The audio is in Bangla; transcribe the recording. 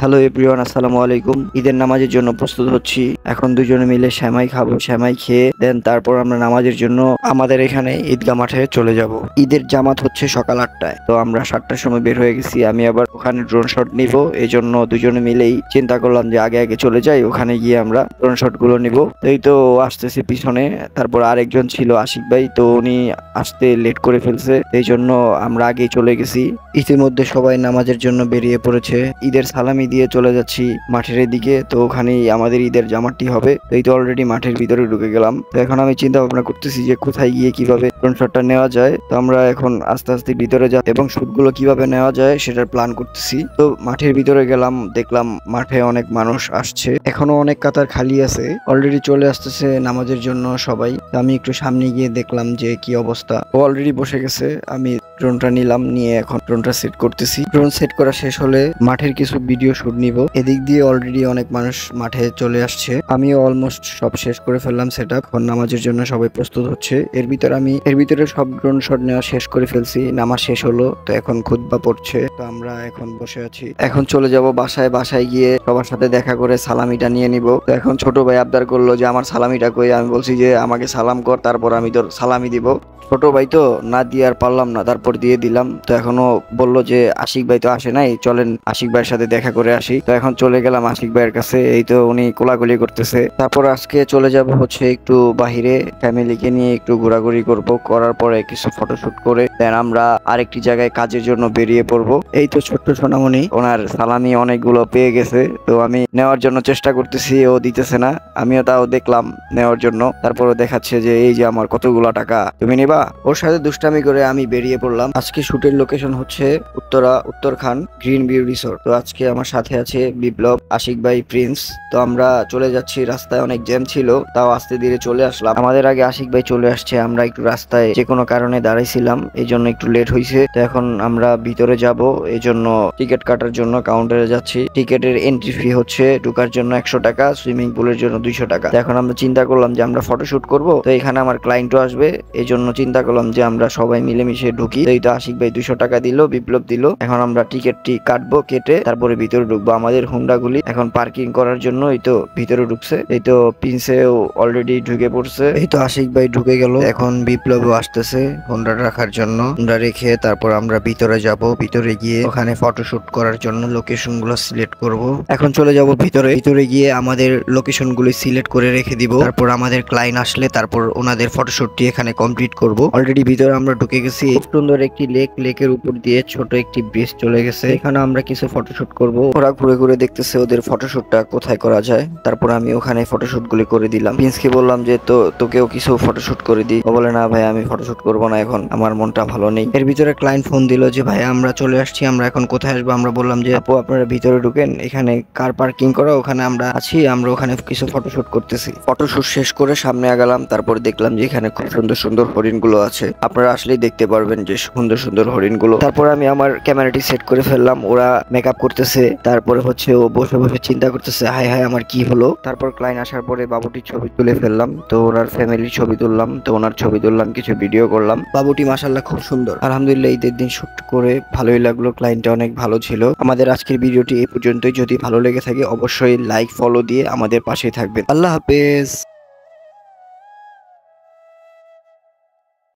হ্যালো এভরিওয়ান, আসসালামু আলাইকুম। ঈদের নামাজের জন্য প্রস্তুত হচ্ছি। এখন দুজনে মিলে শ্যামাই খাব শ্যামাই খেয়ে, দেন তারপর আমরা নামাজের জন্য আমাদের এখানে ঈদগা মাঠে চলে যাব। ঈদের জামাত হচ্ছে সকাল আটটায়। তো আমরা সাতটার সময় বের হয়ে গেছি। আমি আবার ওখানে ড্রোন শট নিব। এই জন্য দুজনে মিলেই চিন্তা করলাম যে আগে আগে চলে যাই। ওখানে গিয়ে আমরা ড্রোন শটগুলো নিব। এই তো আসতেছে পিছনে। তারপর আরেকজন ছিল আশিক ভাই। তো উনি আসতে লেট করে ফেলছে। এই জন্য আমরা আগেই চলে গেছি। ইতিমধ্যে সবাই নামাজের জন্য বেরিয়ে পড়েছে। ঈদের সালামি দিয়ে চলে যাচ্ছি মাঠের দিকে তো ওখানেই আমাদের ঈদের জামাটি হবে। এই তো অলরেডি মাঠের ভিতরে ঢুকে গেলাম। তো এখন আমি চিন্তা ভাবনা করতেছি যে কোথায় গিয়ে কীভাবে শটটা নেওয়া যায়। তো আমরা এখন আস্তে আস্তে ভিতরে যা এবং শুটগুলো কীভাবে নেওয়া যায় সেটার প্ল্যান করতেছি। তো মাঠের ভিতরে গেলাম, দেখলাম মাঠে অনেক মানুষ আসছে। এখনও অনেক কাতার খালি আছে। অলরেডি চলে আসতেছে নামাজের জন্য সবাই। আমি একটু সামনে গিয়ে দেখলাম যে কি অবস্থা। ও অলরেডি বসে গেছে। আমি ড্রোনটা নিলাম, নিয়ে এখন ড্রোনটা সেট করতেছি। ড্রোন সেট করা শেষ হলে মাঠের কিছু ভিডিও শুট নিব। এদিক দিয়ে অলরেডি অনেক মানুষ মাঠে চলে আসছে। আমিও অলমোস্ট সব শেষ করে ফেললাম সেট আপ নামাজের জন্য সবাই প্রস্তুত হচ্ছে। এর ভিতরে আমি, এর ভিতরে সব ড্রোন শট নেওয়া শেষ করে ফেলছি। নামাজ শেষ হলো, তো এখন খুতবা পড়ছে। তো আমরা এখন বসে আছি। এখন চলে যাব বাসায়। বাসায় গিয়ে সবার সাথে দেখা করে সালামিটা নিয়ে নিব। তো এখন ছোট ভাই আবদার করল যে, আমার সালামিটা কই? আমি বলছি যে, আমাকে সালাম কর, তারপর আমি তোর সালামি দিব। ছোট ভাই তো, না দিয়ে আর পারলাম না, তারপর দিয়ে দিলাম। তো এখনও বলল যে, আশিক ভাই তো আসে নাই, চলেন আশিক ভাইয়ের সাথে দেখা করে আসি। তো এখন চলে গেলাম আশিক ভাইয়ের কাছে, এই তো উনি কোলাগুলি করতেছে। তারপর আজকে চলে যাব হচ্ছে একটু বাহিরে, ফ্যামিলিকে নিয়ে একটু ঘোরাঘুরি করব, করার পরে কিছু ফটোশুট করে দেন আমরা আরেকটি জায়গায় কাজের জন্য বেরিয়ে পড়ব। এই তো ছোট্ট সোনামণি, ওনার সালামি অনেকগুলো পেয়ে গেছে, তো আমি নেওয়ার জন্য চেষ্টা করতেছি, ও দিতেছে না। আমিও তাও দেখলাম নেওয়ার জন্য তারপরে দেখাচ্ছে যে, এই যে আমার কতগুলো টাকা, তুমি নিবা? ওর সাথে দুষ্টামি করে আমি বেরিয়ে পড়লাম। আজকে শুটের লোকেশন হচ্ছে Uttara, Uttarkhan green view resort তো আজকে আমার সাথে আছে বিপ্লব, আশিক ভাই প্রিন্স তো আমরা চলে যাচ্ছি, রাস্তায় অনেক জ্যাম ছিল, তাও আস্তে ধীরে চলে আসলাম। আমাদের আগে আশিক ভাই চলে আসছে, আমরা একটু রাস্তায় যে কোনো কারণে দাঁড়াইছিলাম, এই জন্য একটু লেট হয়েছে তো এখন আমরা ভিতরে যাব, এই জন্য টিকিট কাটার জন্য কাউন্টারে যাচ্ছি। টিকিটের এন্ট্রি ফি হচ্ছে ঢুকার জন্য একশো টাকা সুইমিং পুলের জন্য দুইশো টাকা। এখন আমরা চিন্তা করলাম যে আমরা ফটোশুট করব, তো এখানে আমার ক্লায়েন্টও আসবে, এই জন্য চিন্তা করলাম যে আমরা সবাই মিলেমিশে ঢুকি। এই তো আশিক ভাই দুশো টাকা দিল, বিপ্লব দিল। এখন আমরা টিকিটটি কাটবো, কেটে তারপরে ভিতরে ঢুকবো। আমাদের হুন্ডা গুলি এখন পার্কিং করার জন্য এই তো ভিতরে ঢুকছে। এই তো প্রিন্সেও অলরেডি ঢুকে পড়ছে। এই তো আশিক ভাই ঢুকে গেল। এখন বিপ্লবও আসতেছে হুন্ডা রাখার জন্য। হুন্ডা রেখে তারপর আমরা ভিতরে যাব। ভিতরে গিয়ে ওখানে ফটোশুট করার জন্য লোকেশনগুলো সিলেক্ট করব। এখন চলে যাব ভিতরে। ভিতরে গিয়ে আমাদের লোকেশন গুলি সিলেক্ট করে রেখে দিব। তারপর আমাদের ক্লায়েন্ট আসলে তারপর ওনাদের ফটোশুটটি এখানে কমপ্লিট করব। অলরেডি ভিতরে আমরা ঢুকে গেছি। সুন্দর একটি লেক লেকের উপর দিয়ে ছোট একটি ব্রিজ চলে গেছে। এখানে আমরা কিছু ফটোশুট করব। ওরা ঘুরে ঘুরে দেখতেছে ওদের ফটোশুটটা কোথায় করা যায়। তারপর আমি ওখানে ফটোশুট গুলি করে দিলাম। প্রিন্সকে বললাম যে, তো, তোকেও কিছু ফটোশুট করে দিই। ও বলে, না ভাই, আমি ফটোশুট করব না এখন। আমার মনটা ভালো নেই। এর ভিতরে ক্লায়েন্ট ফোন দিল যে, ভাই, আমরা চলে আসছি। আমরা এখন কোথায় আসব? আমরা বললাম যে, আপু, আপনারা ভিতরে ঢুকেন। এখানে কার পার্কিং করা। ওখানে আমরা আছি। আমরা ওখানে কিছু ফটোশুট করতেছি। ফটোশুট শেষ করে সামনে আগালাম। তারপর দেখলাম যে, এখানে খুব সুন্দর সুন্দর হরিণগুলো আছে। আপনারা আসলেই দেখতে পারবেন যে সুন্দর সুন্দর হরিণগুলো। তারপর আমি আমার ক্যামেরাটি সেট করে ফেললাম। ওরা মেকআপ করতেছে। তারপরে হচ্ছে ও বসে বসে চিন্তা করতেছে হাই হাই আমার কি হলো? তারপর ক্লায়েন্ট আসার পরে বাবুটির ছবি তুলে ফেললাম। তো ওনার ফ্যামিলির ছবি তুললাম। তো ওনার ছবি তুললাম, কিছু ভিডিও করলাম। বাবুটি মাসাল্লাহ খুব সুন্দর। আলহামদুলিল্লাহ ঈদের দিন শুট করে ভালোই লাগল। ক্লায়েন্টটা অনেক ভালো ছিল। আমাদের আজকের ভিডিওটি এই পর্যন্তই। যদি ভালো লেগে থাকে, অবশ্যই লাইক ফলো দিয়ে আমাদের পাশেই থাকবেন। আল্লাহ হাফেজ।